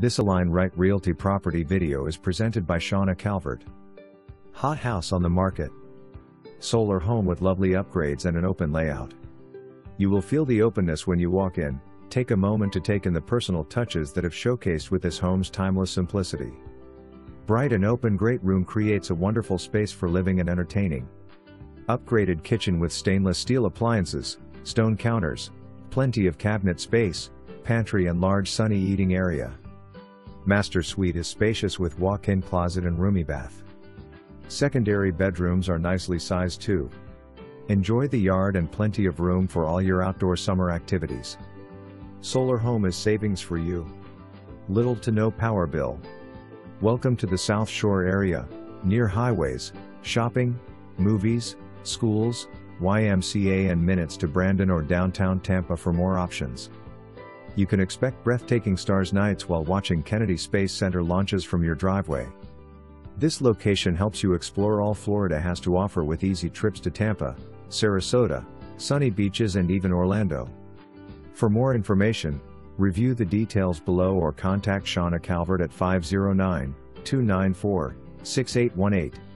This Align Right Realty property video is presented by Shawna Calvert. Hot house on the market. Solar home with lovely upgrades and an open layout. You will feel the openness when you walk in. Take a moment to take in the personal touches that have showcased with this home's timeless simplicity. Bright and open great room creates a wonderful space for living and entertaining. Upgraded kitchen with stainless steel appliances, stone counters, plenty of cabinet space, pantry and large sunny eating area. Master suite is spacious with walk-in closet and roomy bath. Secondary bedrooms are nicely sized too. Enjoy the yard and plenty of room for all your outdoor summer activities. Solar home is savings for you. Little to no power bill. Welcome to the South Shore area, near highways, shopping, movies, schools, YMCA and minutes to Brandon or downtown Tampa for more options. You can expect breathtaking stars nights while watching Kennedy Space Center launches from your driveway. This location helps you explore all Florida has to offer with easy trips to Tampa, Sarasota, sunny beaches and even Orlando. For more information, review the details below or contact Shawna Calvert at 509 294 6818.